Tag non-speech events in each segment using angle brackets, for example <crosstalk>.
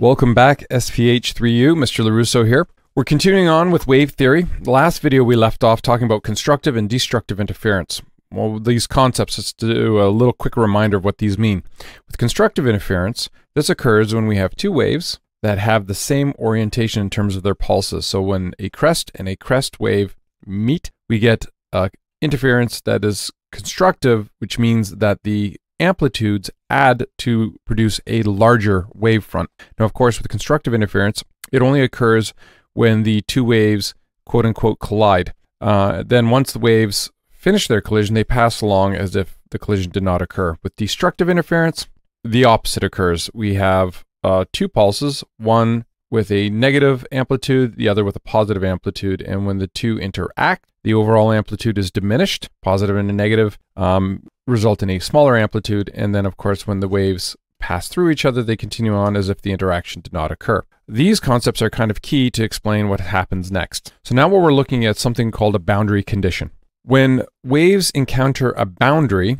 Welcome back, SPH3U. Mr. LoRusso here. We're continuing on with wave theory. The last video we left off talking about constructive and destructive interference. Well, these concepts, let's do a little quick reminder of what these mean. With constructive interference, this occurs when we have two waves that have the same orientation in terms of their pulses. So when a crest and a crest wave meet, we get uh, interference that is constructive, which means that the amplitudes add to produce a larger wavefront. Now, of course, with constructive interference, it only occurs when the two waves quote unquote collide. Uh, then, once the waves finish their collision, they pass along as if the collision did not occur. With destructive interference, the opposite occurs. We have uh, two pulses, one with a negative amplitude, the other with a positive amplitude. And when the two interact, the overall amplitude is diminished, positive and negative, um, result in a smaller amplitude. And then, of course, when the waves pass through each other, they continue on as if the interaction did not occur. These concepts are kind of key to explain what happens next. So now what we're looking at something called a boundary condition. When waves encounter a boundary,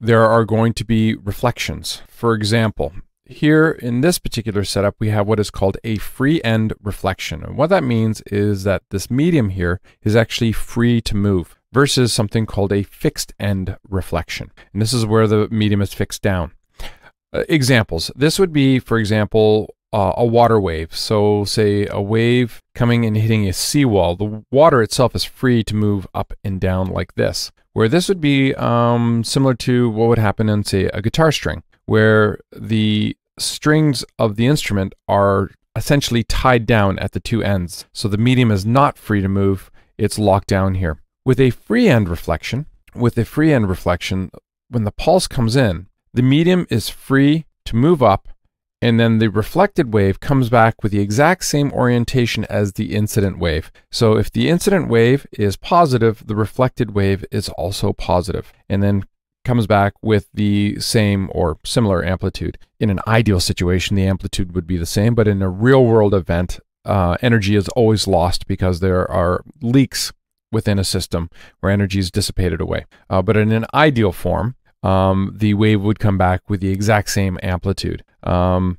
there are going to be reflections. For example, here in this particular setup, we have what is called a free end reflection. And what that means is that this medium here is actually free to move versus something called a fixed end reflection. And this is where the medium is fixed down. Uh, examples. This would be, for example, uh, a water wave. So, say a wave coming and hitting a seawall. The water itself is free to move up and down like this. Where this would be um, similar to what would happen in, say, a guitar string, where the strings of the instrument are essentially tied down at the two ends. So the medium is not free to move, it's locked down here. With a free end reflection, with a free end reflection, when the pulse comes in, the medium is free to move up, and then the reflected wave comes back with the exact same orientation as the incident wave. So if the incident wave is positive, the reflected wave is also positive, and then comes back with the same or similar amplitude. In an ideal situation, the amplitude would be the same, but in a real world event, uh, energy is always lost because there are leaks within a system where energy is dissipated away. Uh, but in an ideal form, um, the wave would come back with the exact same amplitude um,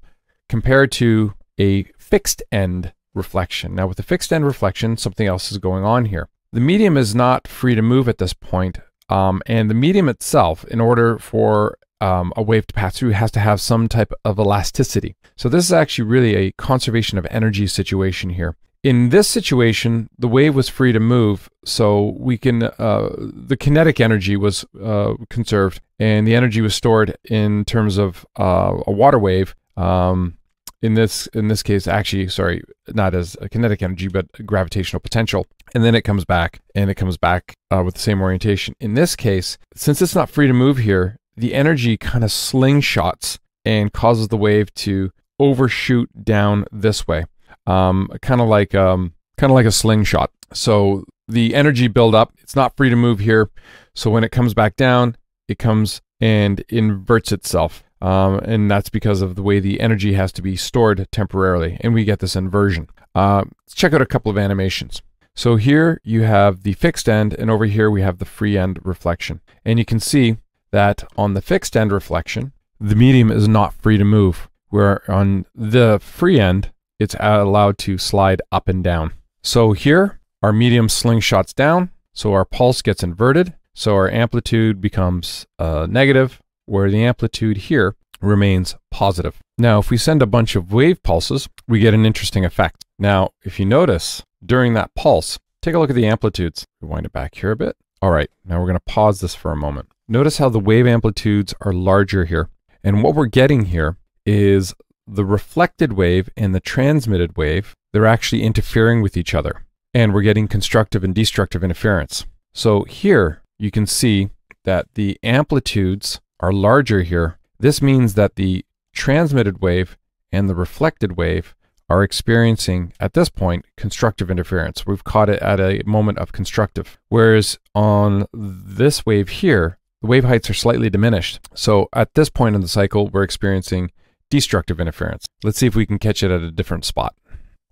compared to a fixed end reflection. Now, with a fixed end reflection, something else is going on here. The medium is not free to move at this point, um, and the medium itself, in order for um, a wave to pass through, has to have some type of elasticity. So this is actually really a conservation of energy situation here. In this situation, the wave was free to move, so we can uh, the kinetic energy was uh, conserved, and the energy was stored in terms of uh, a water wave. Um, in this in this case, actually, sorry, not as kinetic energy, but gravitational potential, and then it comes back, and it comes back uh, with the same orientation. In this case, since it's not free to move here, the energy kind of slingshots and causes the wave to overshoot down this way um, kind of like um, kind of like a slingshot. So the energy buildup, it's not free to move here. So when it comes back down, it comes and inverts itself. Um, and that's because of the way the energy has to be stored temporarily. And we get this inversion. Uh, let's check out a couple of animations. So here you have the fixed end, and over here we have the free end reflection. And you can see that on the fixed end reflection, the medium is not free to move. Where on the free end, it's allowed to slide up and down. So here, our medium slingshots down, so our pulse gets inverted, so our amplitude becomes uh, negative, where the amplitude here remains positive. Now, if we send a bunch of wave pulses, we get an interesting effect. Now, if you notice, during that pulse, take a look at the amplitudes. Rewind it back here a bit. All right, now we're going to pause this for a moment. Notice how the wave amplitudes are larger here. And what we're getting here is the reflected wave and the transmitted wave, they're actually interfering with each other. And we're getting constructive and destructive interference. So here you can see that the amplitudes are larger here. This means that the transmitted wave and the reflected wave are experiencing, at this point, constructive interference. We've caught it at a moment of constructive. Whereas on this wave here, the wave heights are slightly diminished. So at this point in the cycle, we're experiencing destructive interference. Let's see if we can catch it at a different spot.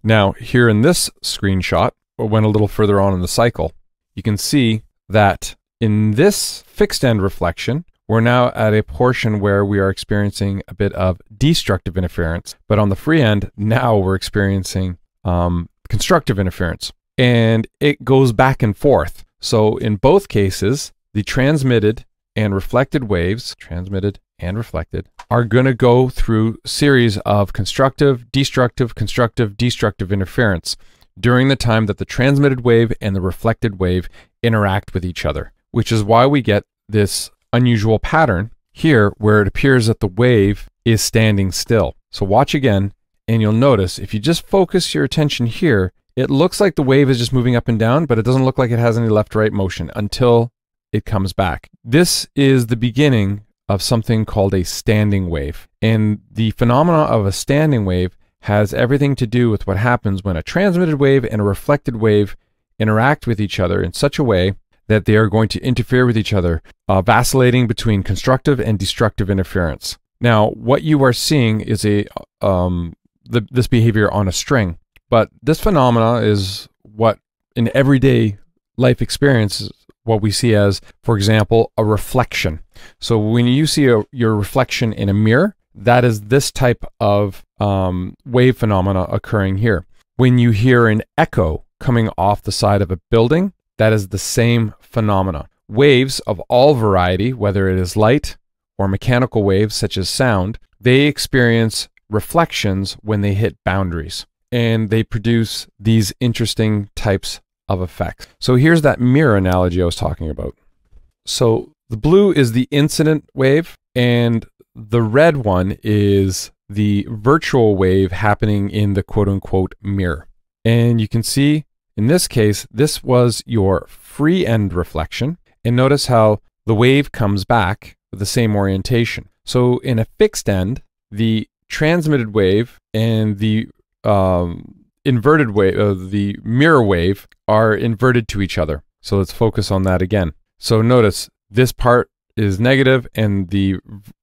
Now, here in this screenshot, or went a little further on in the cycle, you can see that in this fixed end reflection, we're now at a portion where we are experiencing a bit of destructive interference. But on the free end, now we're experiencing um, constructive interference. And it goes back and forth. So in both cases, the transmitted and reflected waves, transmitted and reflected, are going to go through series of constructive, destructive, constructive, destructive interference during the time that the transmitted wave and the reflected wave interact with each other, which is why we get this unusual pattern here where it appears that the wave is standing still. So watch again and you'll notice if you just focus your attention here, it looks like the wave is just moving up and down, but it doesn't look like it has any left-right motion until it comes back. This is the beginning of something called a standing wave. And the phenomena of a standing wave has everything to do with what happens when a transmitted wave and a reflected wave interact with each other in such a way that they are going to interfere with each other, uh, vacillating between constructive and destructive interference. Now, what you are seeing is a um, the, this behavior on a string, but this phenomena is what in everyday life experience what we see as, for example, a reflection. So when you see a, your reflection in a mirror, that is this type of um, wave phenomena occurring here. When you hear an echo coming off the side of a building, that is the same phenomena. Waves of all variety, whether it is light or mechanical waves such as sound, they experience reflections when they hit boundaries and they produce these interesting types of effects. So here's that mirror analogy I was talking about. So the blue is the incident wave and the red one is the virtual wave happening in the quote unquote mirror. And you can see in this case, this was your free end reflection. And notice how the wave comes back with the same orientation. So in a fixed end, the transmitted wave and the um, inverted wave, uh, the mirror wave, are inverted to each other. So let's focus on that again. So notice this part is negative and the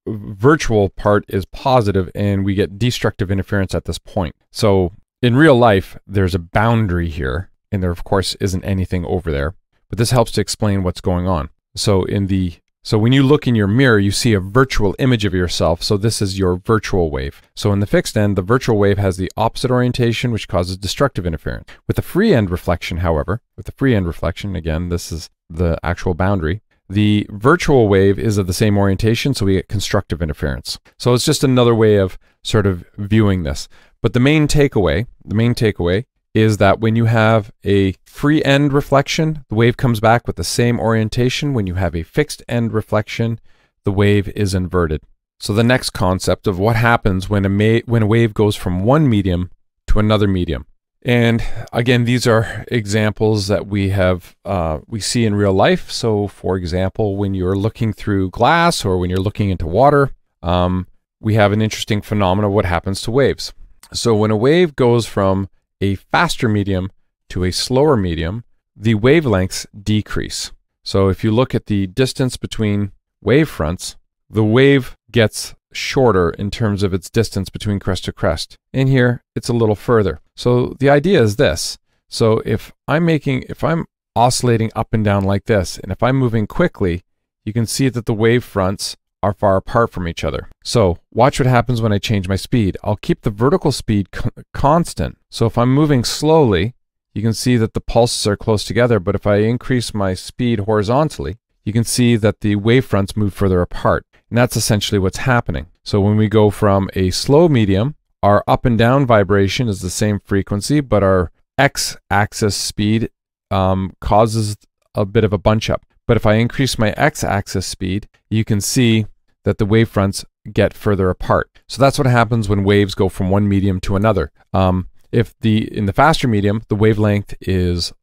virtual part is positive and we get destructive interference at this point. So in real life, there's a boundary here and there of course isn't anything over there, but this helps to explain what's going on. So in the so when you look in your mirror, you see a virtual image of yourself. So this is your virtual wave. So in the fixed end, the virtual wave has the opposite orientation, which causes destructive interference. With the free end reflection, however, with the free end reflection, again, this is the actual boundary. The virtual wave is of the same orientation, so we get constructive interference. So it's just another way of sort of viewing this. But the main takeaway, the main takeaway is that when you have a free end reflection, the wave comes back with the same orientation. When you have a fixed end reflection, the wave is inverted. So the next concept of what happens when a, when a wave goes from one medium to another medium. And again, these are examples that we have uh, we see in real life. So, for example, when you're looking through glass or when you're looking into water, um, we have an interesting phenomenon. Of what happens to waves? So, when a wave goes from a faster medium to a slower medium, the wavelengths decrease. So if you look at the distance between wave fronts, the wave gets shorter in terms of its distance between crest to crest. In here, it's a little further. So the idea is this. So if I'm making, if I'm oscillating up and down like this, and if I'm moving quickly, you can see that the wave fronts are far apart from each other. So watch what happens when I change my speed. I'll keep the vertical speed constant. So if I'm moving slowly, you can see that the pulses are close together, but if I increase my speed horizontally, you can see that the wavefronts move further apart. And that's essentially what's happening. So when we go from a slow medium, our up and down vibration is the same frequency, but our x-axis speed um, causes a bit of a bunch up. But if I increase my x-axis speed, you can see that the wavefronts get further apart. So that's what happens when waves go from one medium to another. Um, if the in the faster medium, the wavelength is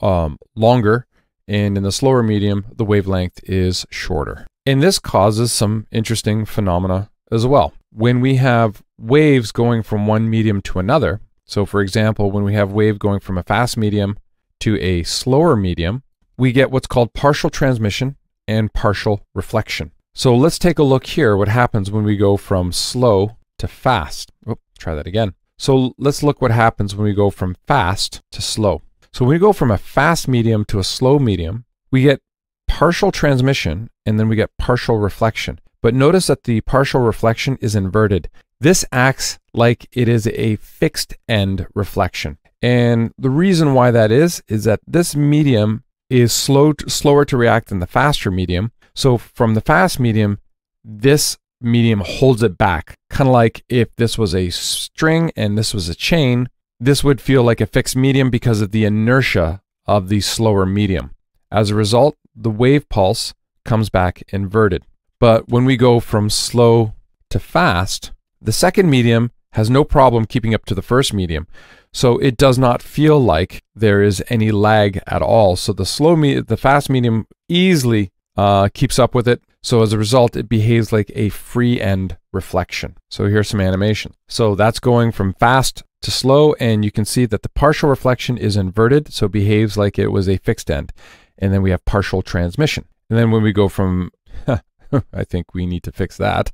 um, longer, and in the slower medium, the wavelength is shorter. And this causes some interesting phenomena as well. When we have waves going from one medium to another, so for example, when we have wave going from a fast medium to a slower medium, we get what's called partial transmission and partial reflection. So let's take a look here what happens when we go from slow to fast. Oh, try that again. So let's look what happens when we go from fast to slow. So when we go from a fast medium to a slow medium, we get partial transmission and then we get partial reflection. But notice that the partial reflection is inverted. This acts like it is a fixed end reflection. And the reason why that is, is that this medium is slow to, slower to react than the faster medium. So from the fast medium, this medium holds it back. Kind of like if this was a string and this was a chain, this would feel like a fixed medium because of the inertia of the slower medium. As a result, the wave pulse comes back inverted. But when we go from slow to fast, the second medium has no problem keeping up to the first medium. So it does not feel like there is any lag at all. So the slow the fast medium easily uh, keeps up with it. So as a result, it behaves like a free end reflection. So here's some animation. So that's going from fast to slow, and you can see that the partial reflection is inverted, so it behaves like it was a fixed end. And then we have partial transmission. And then when we go from, <laughs> I think we need to fix that.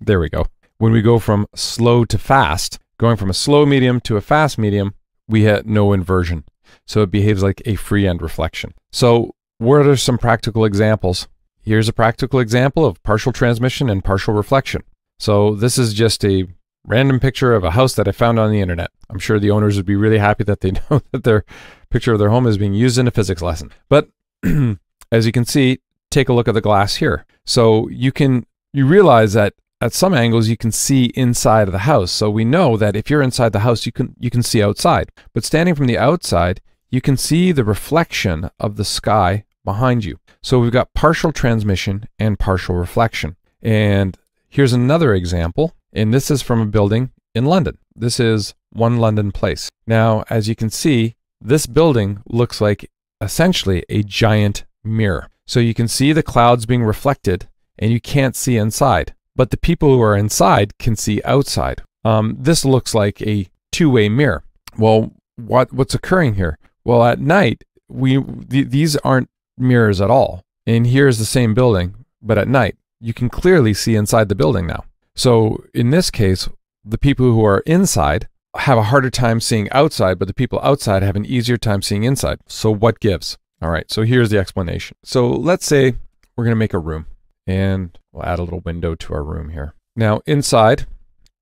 There we go. When we go from slow to fast, going from a slow medium to a fast medium, we had no inversion. So it behaves like a free end reflection. So what are some practical examples? Here's a practical example of partial transmission and partial reflection. So this is just a random picture of a house that I found on the internet. I'm sure the owners would be really happy that they <laughs> know that their picture of their home is being used in a physics lesson. But <clears throat> as you can see, take a look at the glass here. So you can you realize that at some angles you can see inside of the house. So we know that if you're inside the house, you can you can see outside. But standing from the outside, you can see the reflection of the sky behind you. So we've got partial transmission and partial reflection. And here's another example, and this is from a building in London. This is One London Place. Now, as you can see, this building looks like essentially a giant mirror. So you can see the clouds being reflected and you can't see inside but the people who are inside can see outside. Um, this looks like a two-way mirror. Well, what what's occurring here? Well, at night, we th these aren't mirrors at all. And here's the same building, but at night, you can clearly see inside the building now. So in this case, the people who are inside have a harder time seeing outside, but the people outside have an easier time seeing inside. So what gives? All right, so here's the explanation. So let's say we're going to make a room. And we'll add a little window to our room here. Now inside,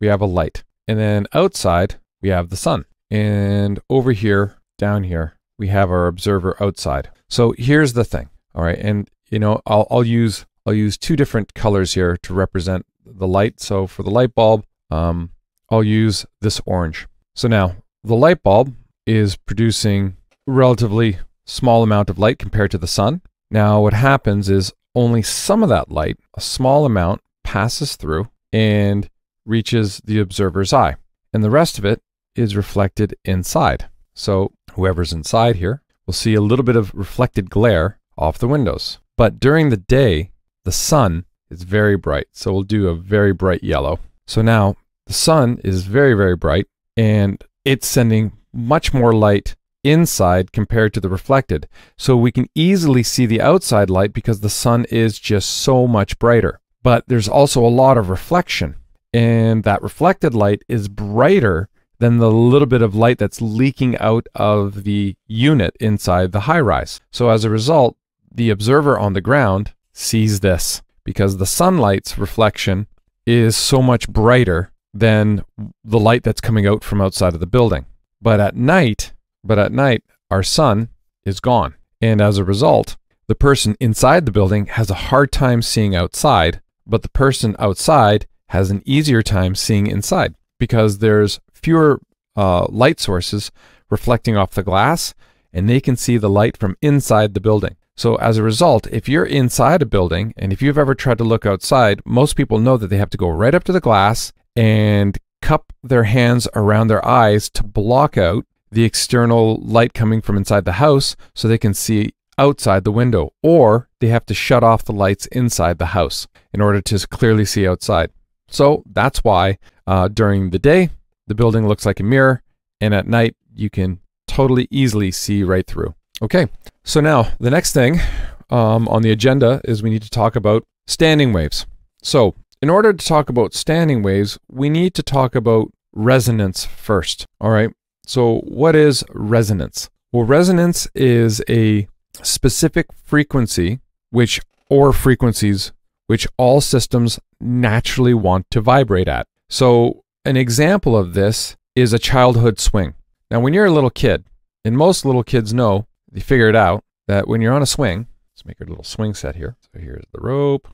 we have a light. And then outside, we have the sun. And over here, down here, we have our observer outside. So here's the thing. All right. And you know, I'll, I'll use I'll use two different colors here to represent the light. So for the light bulb, um, I'll use this orange. So now the light bulb is producing relatively small amount of light compared to the sun. Now what happens is only some of that light, a small amount, passes through and reaches the observer's eye. And the rest of it is reflected inside. So whoever's inside here will see a little bit of reflected glare off the windows. But during the day, the sun is very bright. So we'll do a very bright yellow. So now the sun is very, very bright and it's sending much more light inside compared to the reflected. So we can easily see the outside light because the sun is just so much brighter. But there's also a lot of reflection. And that reflected light is brighter than the little bit of light that's leaking out of the unit inside the high rise. So as a result, the observer on the ground sees this because the sunlight's reflection is so much brighter than the light that's coming out from outside of the building. But at night, but at night, our sun is gone. And as a result, the person inside the building has a hard time seeing outside, but the person outside has an easier time seeing inside because there's fewer uh, light sources reflecting off the glass and they can see the light from inside the building. So as a result, if you're inside a building and if you've ever tried to look outside, most people know that they have to go right up to the glass and cup their hands around their eyes to block out the external light coming from inside the house so they can see outside the window, or they have to shut off the lights inside the house in order to clearly see outside. So that's why uh, during the day, the building looks like a mirror, and at night, you can totally easily see right through. Okay, so now the next thing um, on the agenda is we need to talk about standing waves. So, in order to talk about standing waves, we need to talk about resonance first. All right, so, what is resonance? Well, resonance is a specific frequency which or frequencies which all systems naturally want to vibrate at. So, an example of this is a childhood swing. Now, when you're a little kid, and most little kids know, they figure it out, that when you're on a swing, let's make a little swing set here. So, here's the rope.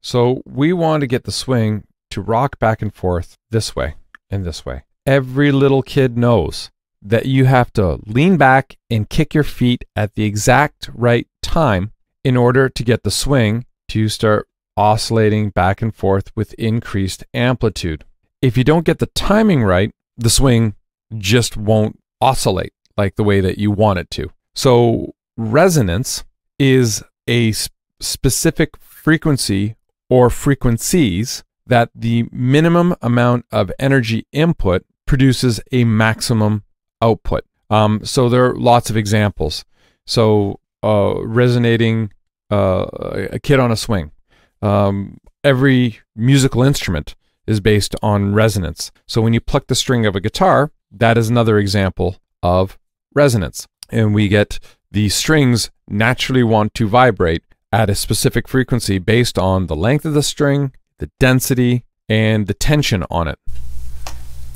So, we want to get the swing to rock back and forth this way and this way. Every little kid knows that you have to lean back and kick your feet at the exact right time in order to get the swing to start oscillating back and forth with increased amplitude. If you don't get the timing right, the swing just won't oscillate like the way that you want it to. So, resonance is a specific frequency or frequencies that the minimum amount of energy input produces a maximum output. Um, so there are lots of examples. So uh, resonating uh, a kid on a swing. Um, every musical instrument is based on resonance. So when you pluck the string of a guitar, that is another example of resonance. And we get the strings naturally want to vibrate at a specific frequency based on the length of the string, the density, and the tension on it.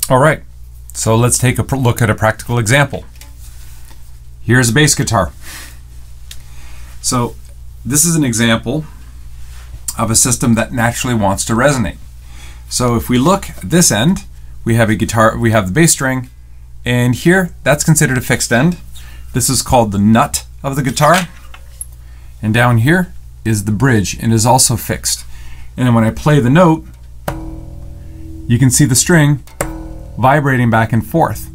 All right, so let's take a look at a practical example. Here's a bass guitar. So this is an example of a system that naturally wants to resonate. So if we look at this end, we have a guitar, we have the bass string, and here that's considered a fixed end. This is called the nut of the guitar. And down here is the bridge and is also fixed. And then when I play the note, you can see the string vibrating back and forth.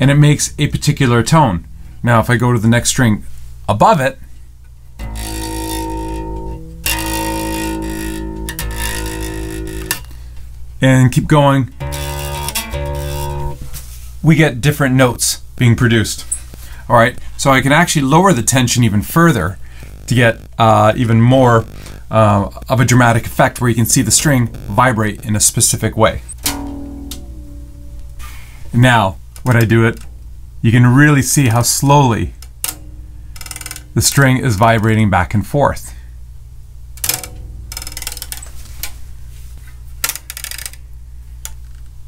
And it makes a particular tone. Now if I go to the next string above it, and keep going, we get different notes being produced. All right, so I can actually lower the tension even further to get uh, even more uh, of a dramatic effect where you can see the string vibrate in a specific way. Now, when I do it, you can really see how slowly the string is vibrating back and forth.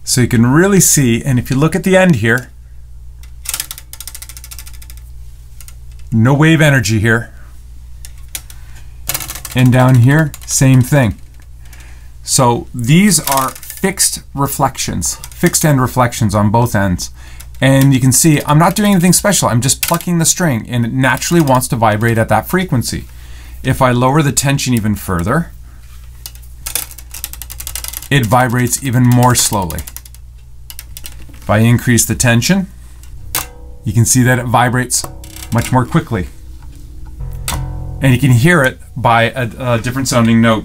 So you can really see, and if you look at the end here, no wave energy here. And down here, same thing. So these are fixed reflections, fixed end reflections on both ends. And you can see I'm not doing anything special. I'm just plucking the string and it naturally wants to vibrate at that frequency. If I lower the tension even further, it vibrates even more slowly. I increase the tension, you can see that it vibrates much more quickly. And you can hear it by a, a different sounding note.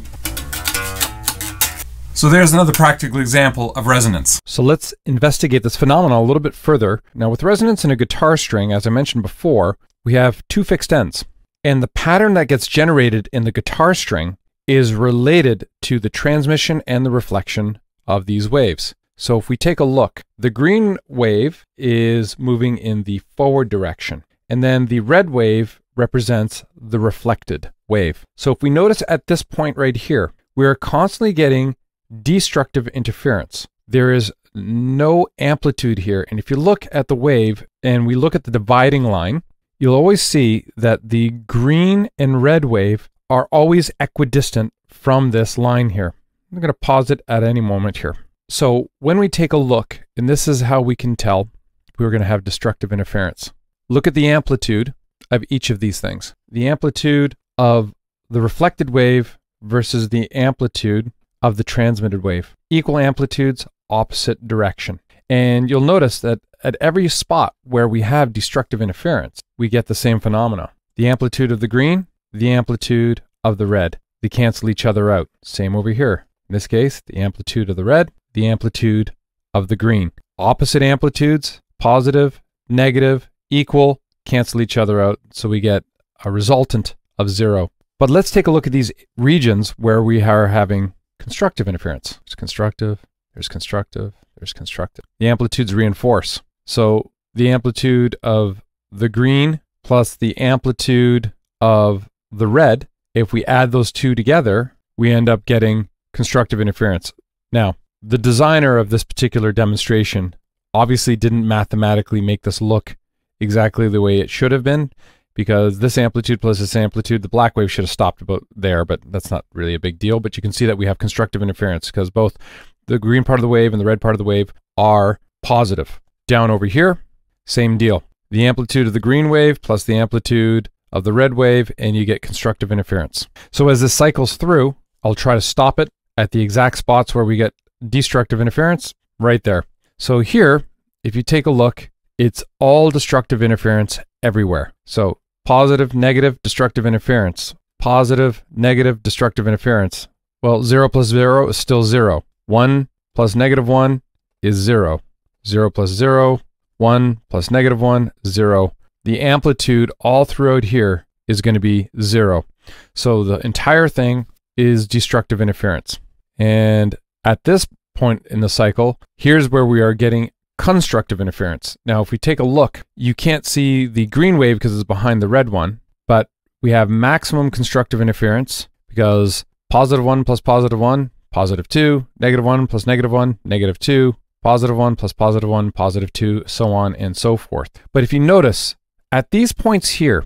So there's another practical example of resonance. So let's investigate this phenomenon a little bit further. Now with resonance in a guitar string, as I mentioned before, we have two fixed ends. And the pattern that gets generated in the guitar string is related to the transmission and the reflection of these waves. So if we take a look, the green wave is moving in the forward direction. And then the red wave represents the reflected wave. So if we notice at this point right here, we are constantly getting destructive interference. There is no amplitude here. And if you look at the wave and we look at the dividing line, you'll always see that the green and red wave are always equidistant from this line here. I'm going to pause it at any moment here. So when we take a look, and this is how we can tell we're going to have destructive interference. Look at the amplitude of each of these things. The amplitude of the reflected wave versus the amplitude of the transmitted wave. Equal amplitudes, opposite direction. And you'll notice that at every spot where we have destructive interference, we get the same phenomena. The amplitude of the green, the amplitude of the red. They cancel each other out. Same over here. In this case, the amplitude of the red, the amplitude of the green. Opposite amplitudes, positive, negative, equal, cancel each other out, so we get a resultant of zero. But let's take a look at these regions where we are having constructive interference. There's constructive, there's constructive, there's constructive. The amplitudes reinforce. So the amplitude of the green plus the amplitude of the red, if we add those two together, we end up getting constructive interference. Now, the designer of this particular demonstration obviously didn't mathematically make this look exactly the way it should have been because this amplitude plus this amplitude, the black wave should have stopped about there, but that's not really a big deal. But you can see that we have constructive interference because both the green part of the wave and the red part of the wave are positive. Down over here, same deal. The amplitude of the green wave plus the amplitude of the red wave, and you get constructive interference. So as this cycles through, I'll try to stop it at the exact spots where we get destructive interference, right there. So here, if you take a look, it's all destructive interference everywhere. So positive, negative, destructive interference. Positive, negative, destructive interference. Well, 0 plus 0 is still 0. 1 plus negative 1 is 0. 0 plus 0, 1 plus negative 1, 0. The amplitude all throughout here is going to be 0. So the entire thing is destructive interference. And at this point in the cycle, here's where we are getting constructive interference. Now, if we take a look, you can't see the green wave because it's behind the red one, but we have maximum constructive interference because positive 1 plus positive 1, positive 2, negative 1 plus negative 1, negative 2, positive 1 plus positive 1, positive 2, so on and so forth. But if you notice, at these points here,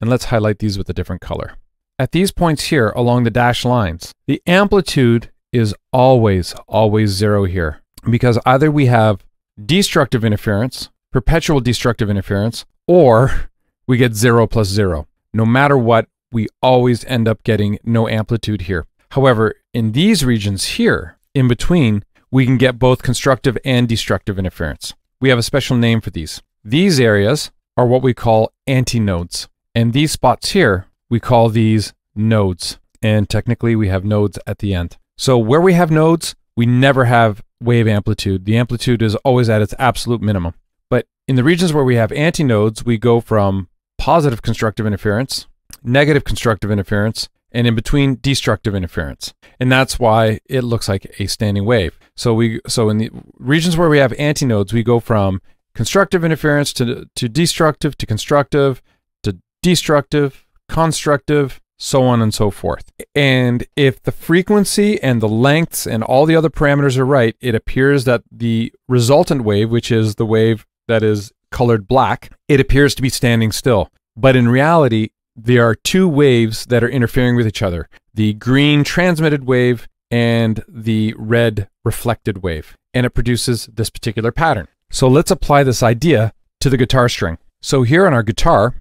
and let's highlight these with a different color. At these points here along the dashed lines, the amplitude is always, always zero here because either we have destructive interference, perpetual destructive interference, or we get zero plus zero. No matter what, we always end up getting no amplitude here. However, in these regions here, in between, we can get both constructive and destructive interference. We have a special name for these. These areas are what we call antinodes. And these spots here, we call these nodes. And technically, we have nodes at the end. So where we have nodes, we never have wave amplitude. The amplitude is always at its absolute minimum. But in the regions where we have antinodes, we go from positive constructive interference, negative constructive interference, and in between destructive interference. And that's why it looks like a standing wave. So we so in the regions where we have antinodes, we go from constructive interference to to destructive to constructive to destructive, constructive, so on and so forth. And if the frequency and the lengths and all the other parameters are right, it appears that the resultant wave, which is the wave that is colored black, it appears to be standing still. But in reality, there are two waves that are interfering with each other the green transmitted wave and the red reflected wave. And it produces this particular pattern. So let's apply this idea to the guitar string. So here on our guitar,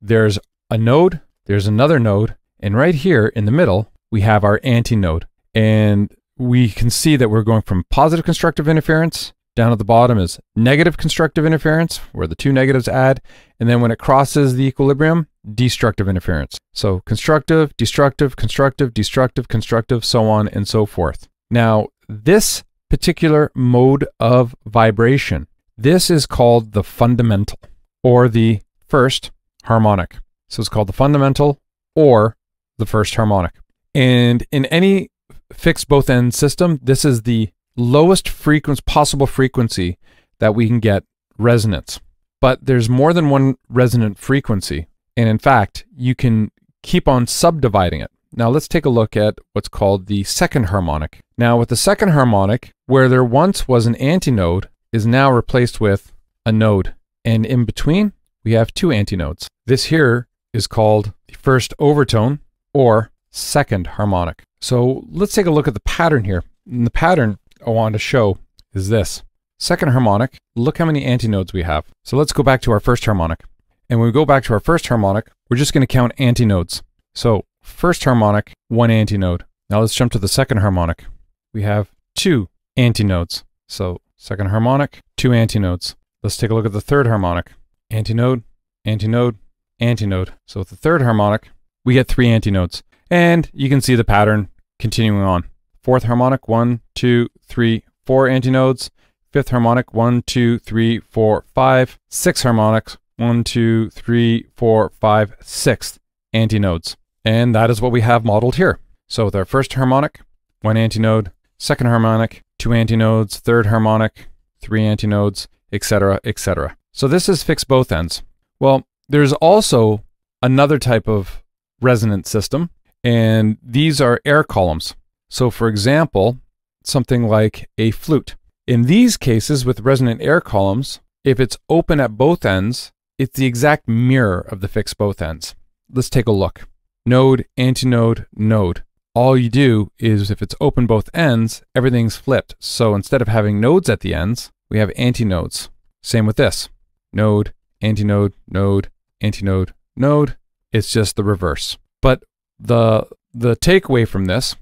there's a node, there's another node, and right here in the middle, we have our antinode. And we can see that we're going from positive constructive interference. Down at the bottom is negative constructive interference, where the two negatives add. And then when it crosses the equilibrium, destructive interference. So constructive, destructive, constructive, destructive, constructive, so on and so forth. Now, this particular mode of vibration, this is called the fundamental or the first harmonic. So it's called the fundamental or the first harmonic. And in any fixed both end system, this is the lowest frequency possible frequency that we can get resonance. But there's more than one resonant frequency. And in fact, you can keep on subdividing it. Now let's take a look at what's called the second harmonic. Now with the second harmonic, where there once was an antinode, is now replaced with a node. And in between, we have two antinodes. This here is called the first overtone, or second harmonic. So let's take a look at the pattern here. And the pattern I want to show is this. Second harmonic, look how many antinodes we have. So let's go back to our first harmonic. And when we go back to our first harmonic, we're just going to count antinodes. So first harmonic, one antinode. Now let's jump to the second harmonic. We have two antinodes. So second harmonic, two antinodes. Let's take a look at the third harmonic. Antinode, antinode, antinode. So with the third harmonic, we get three antinodes. And you can see the pattern continuing on. Fourth harmonic, one, two, three, four antinodes. Fifth harmonic, one, two, three, four, five. Harmonics, one, two, three, four, five, sixth antinodes. And that is what we have modeled here. So with our first harmonic, one antinode, second harmonic, two antinodes, third harmonic, three antinodes, etc., etc. So this is fixed both ends. Well, there's also another type of resonant system, and these are air columns. So, for example, something like a flute. In these cases, with resonant air columns, if it's open at both ends, it's the exact mirror of the fixed both ends. Let's take a look. Node, antinode, node. All you do is if it's open both ends, everything's flipped. So instead of having nodes at the ends, we have antinodes. Same with this. Node, antinode, node, antinode, node. It's just the reverse. But the the takeaway from this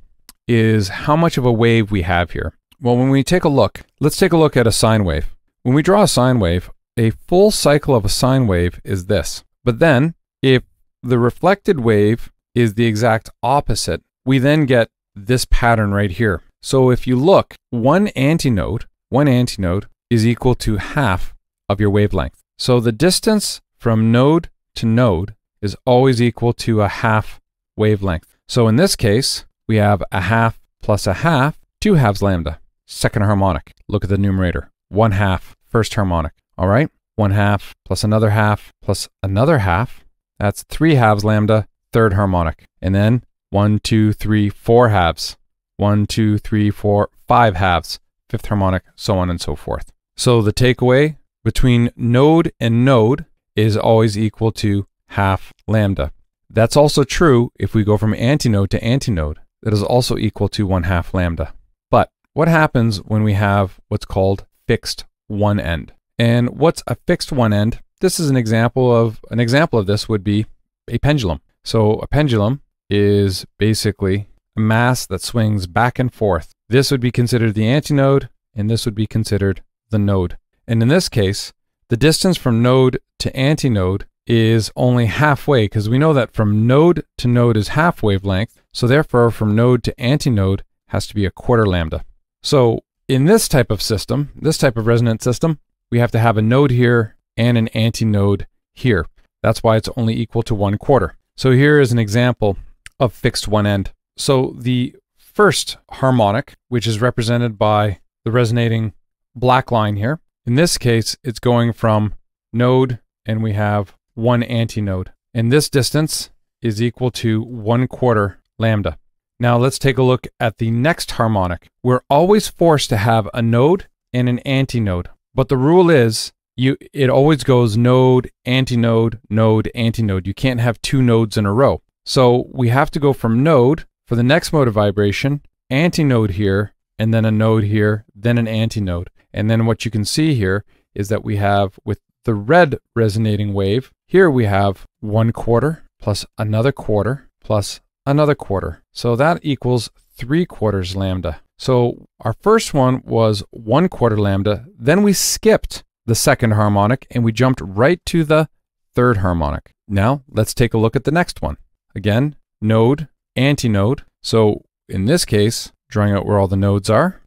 is how much of a wave we have here. Well, when we take a look, let's take a look at a sine wave. When we draw a sine wave, a full cycle of a sine wave is this. But then, if the reflected wave is the exact opposite, we then get this pattern right here. So if you look, one antinode, one antinode is equal to half of your wavelength. So the distance from node to node is always equal to a half wavelength. So in this case, we have a half plus a half, two halves lambda, second harmonic. Look at the numerator, one half, first harmonic. All right, one half plus another half plus another half. That's three halves lambda, third harmonic. And then one, two, three, four halves. One, two, three, four, five halves, fifth harmonic, so on and so forth. So the takeaway between node and node is always equal to half lambda. That's also true if we go from antinode to antinode. That is also equal to one half lambda. But what happens when we have what's called fixed one end? And what's a fixed one end? This is an example of an example of this would be a pendulum. So a pendulum is basically a mass that swings back and forth. This would be considered the antinode, and this would be considered the node. And in this case, the distance from node to antinode is only halfway because we know that from node to node is half wavelength. So therefore, from node to antinode has to be a quarter lambda. So in this type of system, this type of resonant system, we have to have a node here and an antinode here. That's why it's only equal to one quarter. So here is an example of fixed one end. So the first harmonic, which is represented by the resonating black line here, in this case, it's going from node and we have one antinode. And this distance is equal to one quarter lambda. Now let's take a look at the next harmonic. We're always forced to have a node and an antinode. But the rule is you it always goes node, antinode, node, antinode. You can't have two nodes in a row. So we have to go from node for the next mode of vibration, antinode here, and then a node here, then an antinode. And then what you can see here is that we have with the red resonating wave, here we have one quarter plus another quarter plus another quarter. So that equals three quarters lambda. So our first one was one quarter lambda. Then we skipped the second harmonic and we jumped right to the third harmonic. Now let's take a look at the next one. Again, node, antinode. So in this case, drawing out where all the nodes are.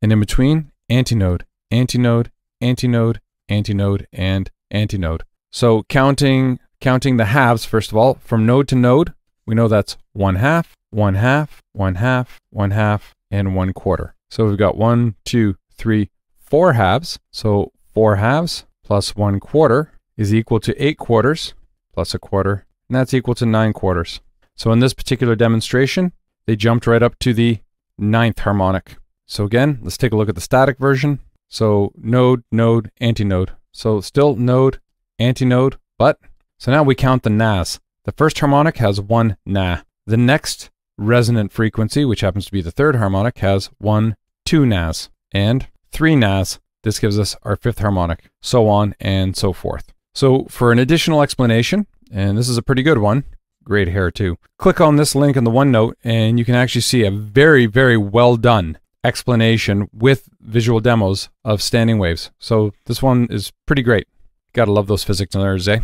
And in between, antinode, antinode, antinode, antinode, and antinode. So counting counting the halves, first of all, from node to node, we know that's one half, one half, one half, one half, and one quarter. So we've got one, two, three, four halves. So four halves plus one quarter is equal to eight quarters plus a quarter, and that's equal to nine quarters. So in this particular demonstration, they jumped right up to the ninth harmonic. So again, let's take a look at the static version. So node, node, antinode. So still node, antinode, but so now we count the nas. The first harmonic has one na. The next resonant frequency, which happens to be the third harmonic, has one, two nas, and three nas. This gives us our fifth harmonic, so on and so forth. So for an additional explanation, and this is a pretty good one, great hair too, click on this link in the OneNote and you can actually see a very, very well done explanation with visual demos of standing waves. So this one is pretty great. Gotta love those physics nerds, eh?